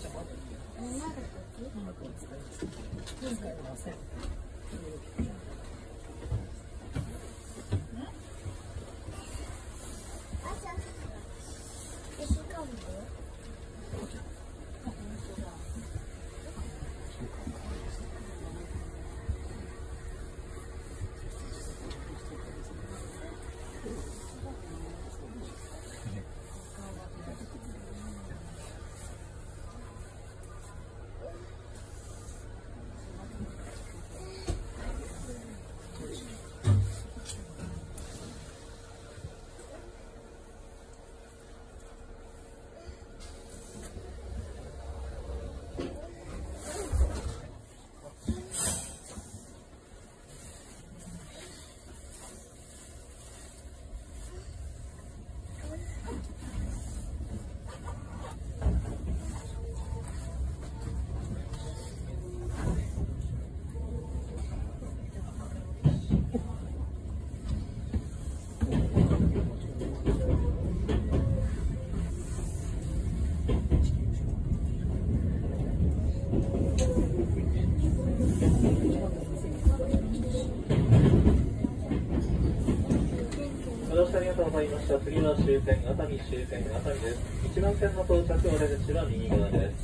ちゃんは使えません。ございました。次の終点、熱海終点、熱海です。1番線の到着、お出口は右側です。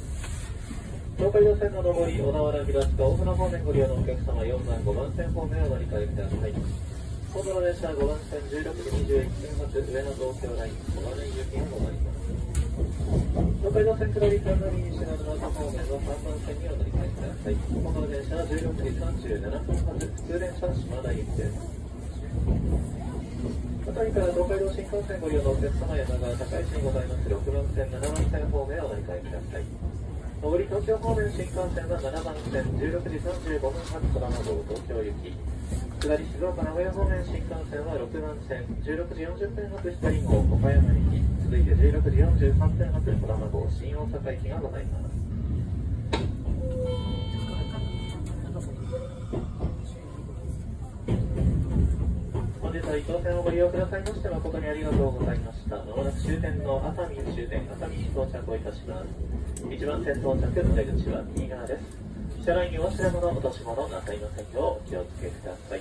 東海道線の上り、小田原東か大船方面ご利用のお客様、4番、5番線方面を乗り換えください。今度の列車は5番線16時21分発、上野東京ライン、小金井行きが止まります。東海道線下り、神奈川西の中方面の3番線にお乗り換えください。今度の電車は16時37分発、普通電車は島田行きです。辺りから東海道新幹線ご利用のお客様山川高石にございます6番線、7番線方面をお乗り換えください。上り東京方面新幹線は7番線、16時35分発空の号東京行き。下り静岡名古屋方面新幹線は6番線、16時40分発光号岡山行き。続いて16時43分発空の号新大阪行きがございます。日は伊東線をご利用くださいまして誠にありがとうございました。まもなく終点の熱海終点熱海に到着をいたします。1番線到着出口は右側です。車内にお忘れ物、落とし物なさいませんようお気をつけください。